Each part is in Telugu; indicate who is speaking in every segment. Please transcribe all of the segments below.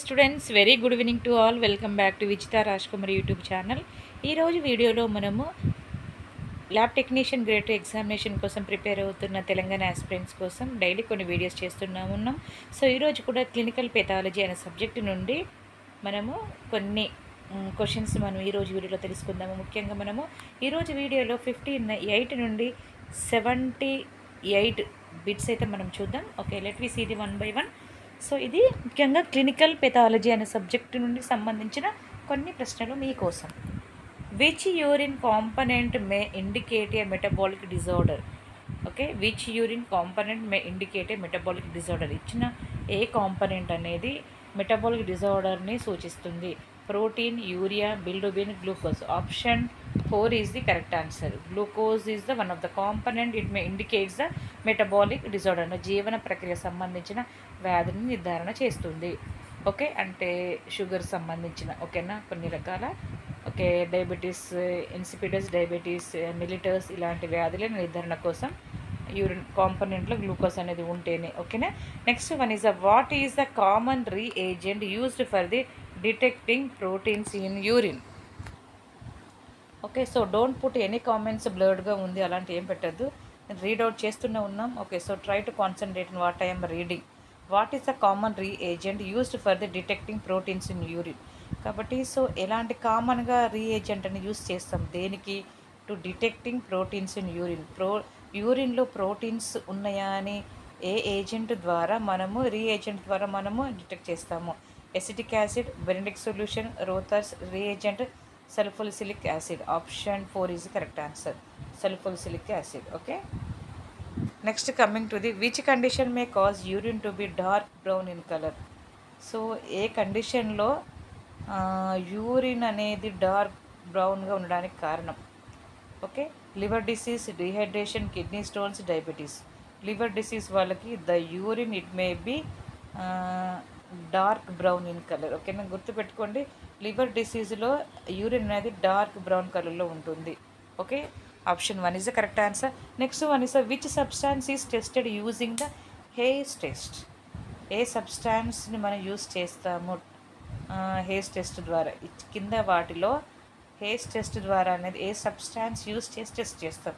Speaker 1: Students very good evening to all welcome back to Vijitha Rajkumar YouTube channel ఈరోజు వీడియోలో మనము ల్యాబ్ టెక్నీషియన్ గ్రేడ్ ఎగ్జామినేషన్ కోసం ప్రిపేర్ అవుతున్న తెలంగాణ ఆస్పిరెంట్స్ కోసం డైలీ కొన్ని వీడియోస్ చేస్తున్నా ఉన్నాం. సో ఈరోజు కూడా క్లినికల్ పెథాలజీ అనే సబ్జెక్ట్ నుండి మనము కొన్ని క్వశ్చన్స్ మనం ఈరోజు వీడియోలో తెలుసుకుందాము. ముఖ్యంగా మనము ఈరోజు వీడియోలో ఫిఫ్టీ ఎయిట్ నుండి సెవెంటీ ఎయిట్ బిట్స్ అయితే మనం చూద్దాం. Okay let we see the one by one so ఇది ముఖ్యంగా క్లినికల్ పెథాలజీ అనే సబ్జెక్టు నుండి సంబంధించిన కొన్ని ప్రశ్నలు మీకోసం which urine component may indicate a metabolic disorder okay which urine component may indicate a metabolic disorder ఇచ్చిన ఏ కాంపనెంట్ అనేది మెటబాలిక్ డిజార్డర్ని సూచిస్తుంది. Protein urea bilirubin glucose option four is the correct answer glucose is the one of the component it may indicates the metabolic disorder జీవన ప్రక్రియ సంబంధించిన వ్యాధిని నిర్ధారణ చేస్తుంది. ఓకే? అంటే షుగర్ సంబంధించిన ఓకేనా? కొన్ని రకాల okay diabetes insipidus diabetes mellitus ఇలాంటి వ్యాధుల నిర్ధారణ కోసం యూరిన్ కాంపనెంట్లో గ్లూకోజ్ అనేది ఉంటేనే ఓకేనా? Next one is the what is the common reagent used for the detecting proteins in urine? Okay so don't put any comments బ్లర్డ్గా ఉంది అలాంటి ఏం పెట్టద్దు. రీడ్ అవుట్ చేస్తూనే ఉన్నాం. Okay so try to concentrate in what I'm reading. What is the common reagent used for the detecting proteins in urine కాబట్టి సో ఎలాంటి కామన్గా రీ ఏజెంట్ అని యూస్ చేస్తాం? దేనికి? To detecting proteins in urine pro యూరిన్లో proteins ఉన్నాయా అని ఏ ఏజెంట్ ద్వారా మనము రీ ఏజెంట్ ద్వారా మనము డిటెక్ట్ చేస్తాము? Acetic acid Benedict's solution Rothera's reagent sulphosalicylic acid option four is correct answer sulphosalicylic acid okay next coming to the which condition may cause urine to be dark brown in colour so ఏ కండిషన్లో యూరిన్ అనేది డార్క్ బ్రౌన్గా ఉండడానికి కారణం? Okay liver disease dehydration kidney stones diabetes liver disease వాళ్ళకి the urine it may be dark brown in colour ఓకేనా గుర్తుపెట్టుకోండి. లివర్ డిసీజ్లో యూరిన్ అనేది డార్క్ బ్రౌన్ కలర్లో ఉంటుంది. Okay option one is the correct answer next one is which substance is tested using the Hay's test ఏ సబ్స్టాన్స్ని మనం యూస్ చేస్తాము? హెయిర్స్ టెస్ట్ ద్వారా. కింద వాటిలో హెయిర్స్ టెస్ట్ ద్వారా అనేది ఏ సబ్స్టాన్స్ యూస్ చేసి టెస్ట్ చేస్తాం?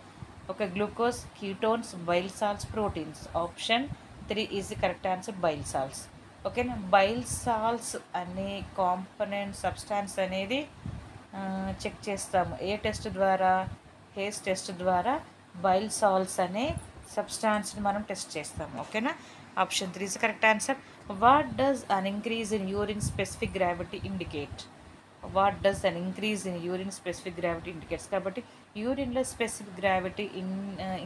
Speaker 1: ఒక glucose ketones bile salts proteins option three is the correct answer bile salts ఓకేనా బైల్ సాల్స్ అనే కాంపనెంట్ సబ్స్టాన్స్ అనేది చెక్ చేస్తాము. ఏ టెస్ట్ ద్వారా? హేస్ టెస్ట్ ద్వారా బైల్ సాల్స్ అనే సబ్స్టాన్స్ని మనం టెస్ట్ చేస్తాం ఓకేనా? Option three is correct answer. What does an increase in urine specific gravity indicate what does an increase in urine specific gravity indicates కాబట్టి యూరిన్లో స్పెసిఫిక్ గ్రావిటీ ఇన్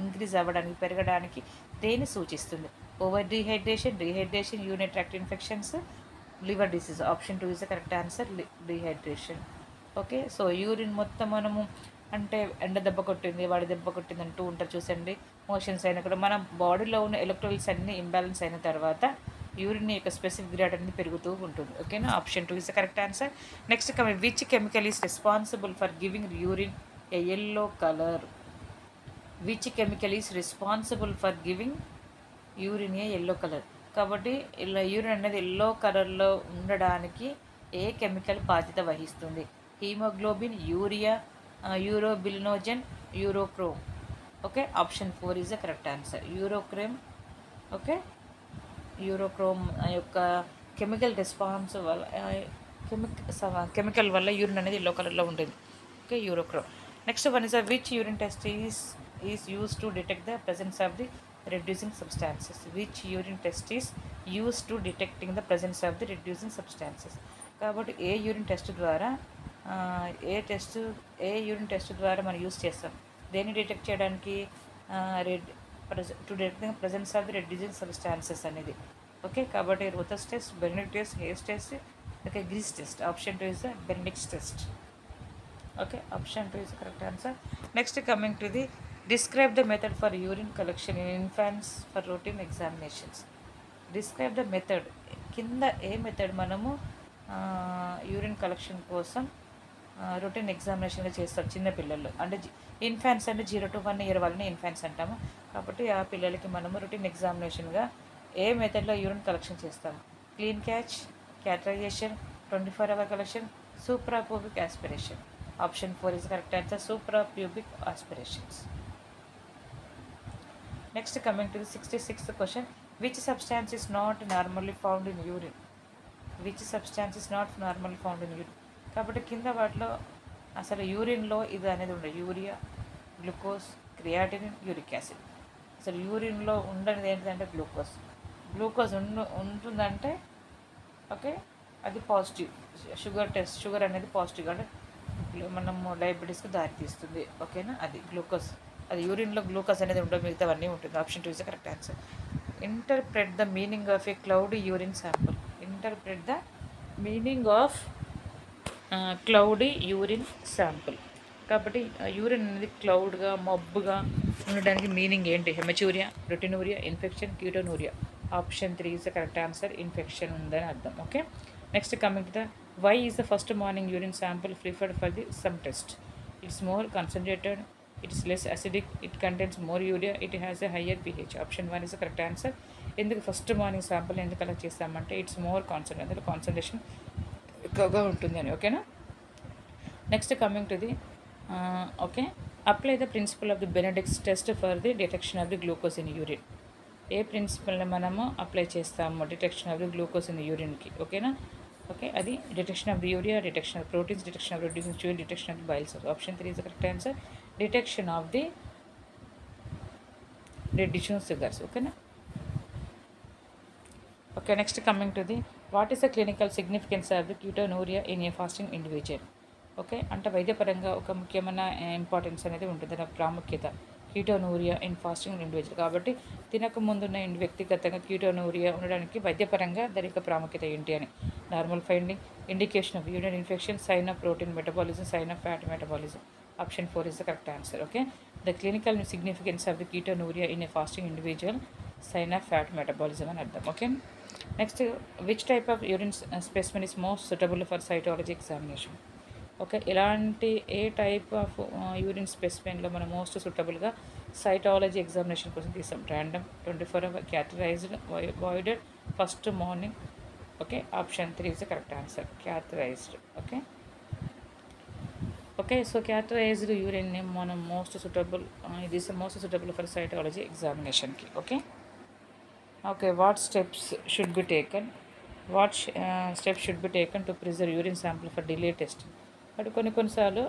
Speaker 1: ఇంక్రీజ్ అవ్వడానికి పెరగడానికి దేని సూచిస్తుంది? Over dehydration dehydration urine tract infections liver disease option two is the correct answer dehydration okay so urine మొత్తం మనము అంటే ఎండ దెబ్బ కొట్టింది వాడి దెబ్బ కొట్టింది అంటూ ఉంటారు చూసండి. మోషన్స్ అయినా కూడా మన బాడీలో ఉన్న ఎలక్ట్రోల్స్ అన్ని ఇంబ్యాలెన్స్ అయిన తర్వాత యూరిన్ యొక్క స్పెసిఫిక్ గ్రేడ్ అనేది పెరుగుతూ ఉంటుంది. ఓకేనా? Option two is the correct answer. Next coming which chemical is responsible for giving urine a yellow colour which chemical is responsible for giving urine a yellow colour కాబట్టి ఇలా యూరిన్ అనేది ఎల్లో కలర్లో ఉండడానికి ఏ కెమికల్ బాధ్యత వహిస్తుంది? Haemoglobin urea urobilinogen urochrome okay option four is the correct answer urochrome okay urochrome యొక్క కెమికల్ రెస్పాన్స్ వల్ల కెమికల్ కెమికల్ వల్ల యూరిన్ అనేది ఎల్లో కలర్లో ఉంటుంది. Okay urochrome next one is a which urine test is is use to detect the presence of the reducing substances which urine test is use to detecting the presence of the reducing substances కాబట్టి ఏ యూరిన్ టెస్ట్ ద్వారా ఏ టెస్ట్ ఏ యూరిన్ టెస్ట్ ద్వారా మనం యూస్ చేస్తాం. దేన్ని డిటెక్ట్ చేయడానికి red to detect the presence of the reducing substances అనేది. ఓకే కాబట్టి Rothera's test బెర్నిక్ test Hay's test okay Griess test. Option two is the Benedict's test. Okay option two is correct answer. Next coming to the describe the method for urine collection in infants for routine examinations. Describe the method. కింద ఏ మెథడ్ మనము యూరిన్ కలెక్షన్ కోసం రొటీన్ ఎగ్జామినేషన్గా చేస్తారు చిన్న పిల్లలు. అంటే ఇన్ఫాన్స్ అంటే జీరో టు వన్ ఇయర్ వాళ్ళని ఇన్ఫాన్స్ అంటాము. కాబట్టి ఆ పిల్లలకి మనము రొటీన్ ఎగ్జామినేషన్గా ఏ మెథడ్లో యూరిన్ కలెక్షన్ చేస్తాము clean catch catheterization twenty four hour collection suprapubic aspiration option four is correct answer suprapubic aspirations next coming to sixty sixth question which substance is not normally found in urine which substance is not normally found in urine కాబట్టి కింద వాటిలో అసలు యూరిన్లో ఇది అనేది ఉండదు. Urea glucose creatine uric acid. అసలు యూరిన్లో ఉండనిది ఏంటంటే గ్లూకోజ్. గ్లూకోజ్ ఉండు ఉంటుందంటే ఓకే అది పాజిటివ్. షుగర్ టెస్ట్ షుగర్ అనేది పాజిటివ్ అంటే మనము డయాబెటీస్కి దారితీస్తుంది ఓకేనా? అది గ్లూకోజ్. అది యూరిన్లో గ్లూకోజ్ అనేది ఉండదు మిగతావన్నీ ఉంటుంది. Option two is correct answer. Interpret the meaning of a cloud urine sample. Interpret the meaning of cloudy urine sample కాబట్టి యూరిన్ అనేది క్లౌడ్గా మబ్బుగా ఉండడానికి మీనింగ్ ఏంటి? Haematuria proteinuria infection ketonuria option three is the correct answer infection ఉందని అర్థం. Okay next coming the why is the first morning urine sample preferred for the some test it's more concentrated it's less acidic it contents more urea it has a higher pH option one is the correct answer ఎందుకు ఫస్ట్ మార్నింగ్ శాంపుల్ ఎందుకు కలెక్ట్ చేస్తామంటే ఇట్స్ మోర్ కాన్సన్ అందులో కాన్సన్ట్రేషన్ ఎక్కువగా ఉంటుందని ఓకేనా? Next coming to the okay. Apply the principle of the Benedict's test for the detection of the glucose in urine ఏ ప్రిన్సిపల్ని మనము అప్లై చేస్తాము? Detection of the glucose in యూరిన్కి ఓకేనా? ఓకే అది detection of the urea detection of proteins detection of reducing fuel detection of biles option three is correct answer detection of the reduction sugars ఓకేనా? Okay next coming to the what is the clinical significance of the ketonuria in a fasting individual? Okay అంటే వైద్యపరంగా ఒక ముఖ్యమైన ఇంపార్టెన్స్ అనేది ఉంటుంది దాని ప్రాముఖ్యత. Ketonuria in fasting individual. కాబట్టి తినక ముందున్న ఇండి వ్యక్తిగతంగా కీటోనూరియా ఉండడానికి వైద్యపరంగా దాని యొక్క ప్రాముఖ్యత ఏంటి అని. Normal finding indication of urine infection sign of protein metabolism sign of fat metabolism. Option four is the correct answer. Okay the clinical significance of the ketonuria in a fasting individual sign of fat metabolism అని అర్థం. Okay next which type of urine specimen is most suitable for cytology examination okay ఇలాంటి ఏ టైప్ ఆఫ్ యూరిన్ స్పెసిమెన్లో మనం మోస్ట్ సూటబుల్గా సైటాలజీ ఎగ్జామినేషన్ కోసం తీసాం random twenty four hour catheterized voided first morning okay option three is the correct answer catheterized okay okay so catheterized యూరిన్ని మనం మోస్ట్ సూటబుల్ ఇది is most suitable for cytology ఎగ్జామినేషన్కి okay okay what steps should be taken what steps should be taken to preserve urine sample for delay test but కొన్ని కొన్నిసార్లు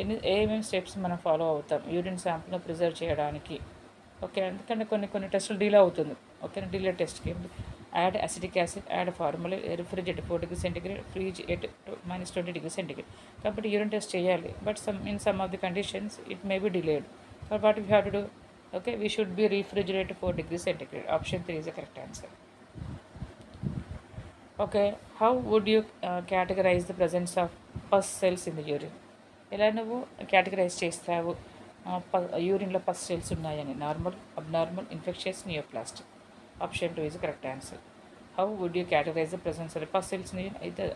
Speaker 1: ఎన్ని ఏమేమి స్టెప్స్ మనం ఫాలో అవుతాం యూరిన్ శాంపుల్ని ప్రిజర్వ్ చేయడానికి? ఓకే ఎందుకంటే కొన్ని కొన్ని టెస్టులు డిలే అవుతుంది. ఓకే డిలే టెస్ట్కి add acidic acid add formula refrigerate four degree centigrade freeze at minus twenty degree centigrade కాబట్టి యూరిన్ టెస్ట్ చేయాలి. But some in some of the conditions it may be delayed for what you have to do okay we should be refrigerate four degree centigrade option three is the correct answer okay how would you categorize the presence of pus cells in the urine ఎలా నువ్వు కేటగరైజ్ చేస్తావు? యూరిన్లో పస్ సెల్స్ ఉన్నాయని. Normal abnormal infections neoplastic option two is correct answer how would you categorize the presence of pus cells అయితే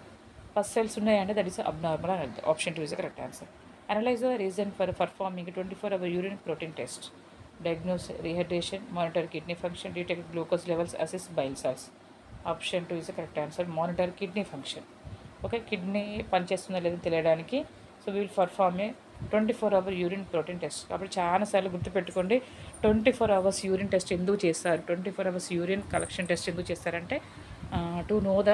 Speaker 1: పస్ సెల్స్ ఉన్నాయంటే దట్ ఈస్ అబ్నార్మల్ అని అర్థం. Option two is correct answer analyze the reason for performing twenty four hour urine protein test diagnose rehydration monitor kidney function detect glucose levels assess bile salts option two is correct answer monitor kidney function okay kidney పనిచేస్తుందో లేదో తెలియడానికి so we'll perform a twenty four hour urine protein test కాబట్టి చాలాసార్లు గుర్తుపెట్టుకోండి twenty four hours urine test ఎందుకు చేస్తారు? Twenty four hours urine collection test ఎందుకు చేస్తారంటే to know the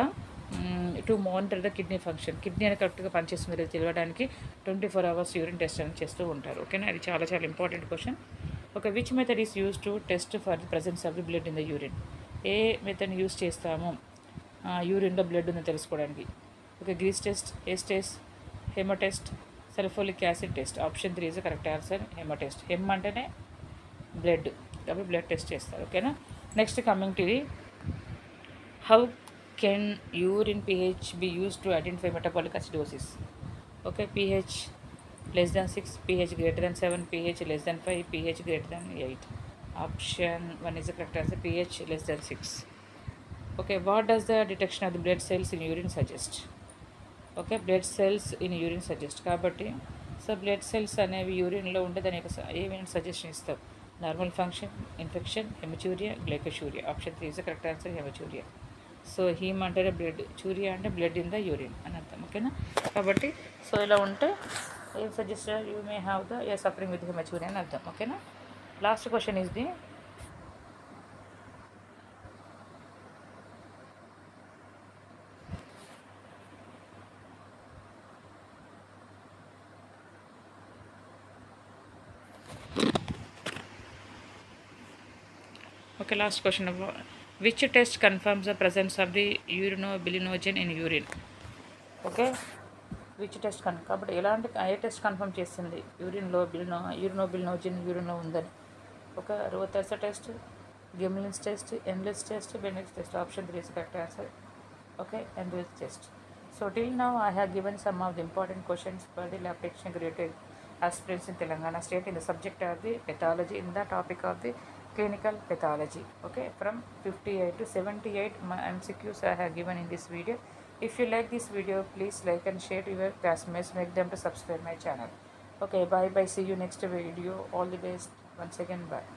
Speaker 1: to monitor the kidney function kidney అనేది కరెక్ట్గా పనిచేస్తుందో లేదో తెలియడానికి twenty four hours urine test అని చేస్తూ ఉంటారు. ఓకేనా అది చాలా చాలా important question okay which method is use to test for the presence of the blood in the urine A method use చేస్తాము? యూరిన్లో బ్లడ్ ఉందో తెలుసుకోవడానికి. Okay Griess test S test hemotest sulfolic acid test option three is correct answer hemotest heme అంటేనే బ్లడ్ కాబట్టి బ్లడ్ టెస్ట్ చేస్తారు ఓకేనా next coming to the how can urine pH be use to identify metabolic acidosis okay pH less than six pH greater than seven pH less than five pH greater than eight option one is correct answer pH less than six okay what does the detection of the blood cells in urine suggest okay blood cells in urine suggest కాబట్టి సో బ్లడ్ సెల్స్ అనేవి యూరిన్లో ఉంటే దాని యొక్క ఏమైనా సజెషన్ ఇస్తాం normal function infection hematuria glycosuria option three is correct answer hematuria so heme అంటే బ్లడ్ చూరియా అంటే బ్లడ్ ఇన్ ద యూరిన్ అని అర్థం ఓకేనా? కాబట్టి సో ఇలా ఉంటే I suggest you may have the you're suffering with hematuria and all okay now last question is the Okay, last question. of Which test confirms the presence of the urinobillinogen in urine? Okay. Which test can కాబట్టి ఎలాంటి ఏ టెస్ట్ కన్ఫర్మ్ చేస్తుంది? యూరిన్లో బిల్నో యూరినో బిల్నోజిన్ యూరిన్లో ఉందని. ఒక Rothera test Gmelin's test Ehrlich's test Benedict's test option three is correct answer okay Ehrlich's test so till now I have given some of the important questions for the lab technique related aspirants in Telangana state in the subject of the pathology in the topic of the clinical pathology okay from fifty eight to seventy eight MCQs I have given in this video if you like this video please like and share to your classmates. Make them to subscribe my channel. Okay bye bye see you next video. All the best. Once again bye